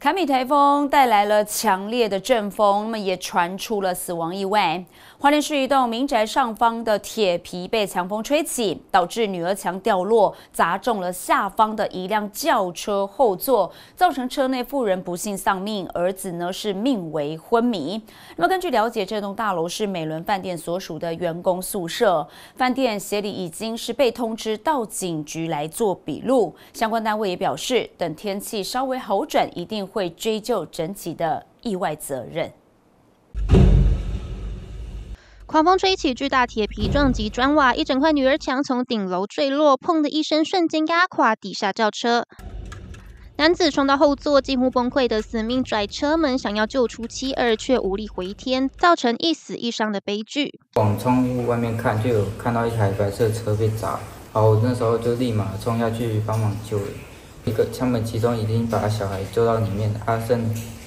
卡米台风带来了强烈的阵风，那么也传出了死亡意外。花莲市一栋民宅上方的铁皮被强风吹起，导致女儿墙掉落，砸中了下方的一辆轿车后座，造成车内妇人不幸丧命，儿子呢是命为昏迷。那么根据了解，这栋大楼是美伦饭店所属的员工宿舍，饭店协理已经是被通知到警局来做笔录。相关单位也表示，等天气稍微好转，一定会追究整体的意外责任。狂风吹起，巨大铁皮撞击砖瓦，一整块女儿墙从顶楼坠落，砰的一声，瞬间压垮底下轿车。男子冲到后座，近乎崩溃的死命拽车门，想要救出妻儿，却无力回天，造成一死一伤的悲剧。往窗户外面看，就有看到一台白色车被砸，然后我那时候就立马冲下去帮忙救人。一个他们其中已经把小孩救到里面，阿胜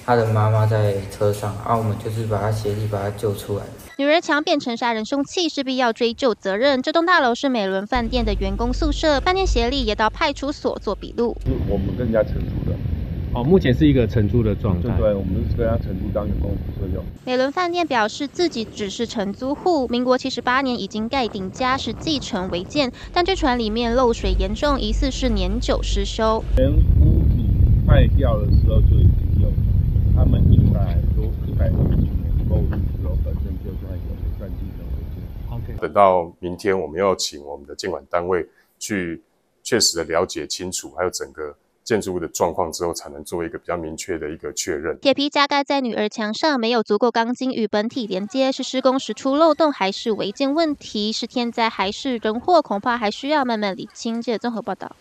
他的妈妈在车上，啊我们就是把他协力把他救出来。女儿强变成杀人凶器，势必要追究责任。这栋大楼是美伦饭店的员工宿舍，饭店协力也到派出所做笔录。我们跟人家承租的，哦，目前是一个承租的状态。对，我们是跟他承租当员工宿舍用。美伦饭店表示自己只是承租户，民国七十八年已经盖顶家，是继承违建，但这船里面漏水严重，疑似是年久失修。连屋主卖掉的时候就已经有，他们应该都一百多年购入时候本身就算有算继承违建。OK，等到明天，我们要请我们的监管单位去确实的了解清楚，还有整个建筑物的状况之后，才能做一个比较明确的一个确认。铁皮加盖在女儿墙上，没有足够钢筋与本体连接，是施工时出漏洞，还是违建问题？是天灾还是人祸？恐怕还需要慢慢理清。这综合报道。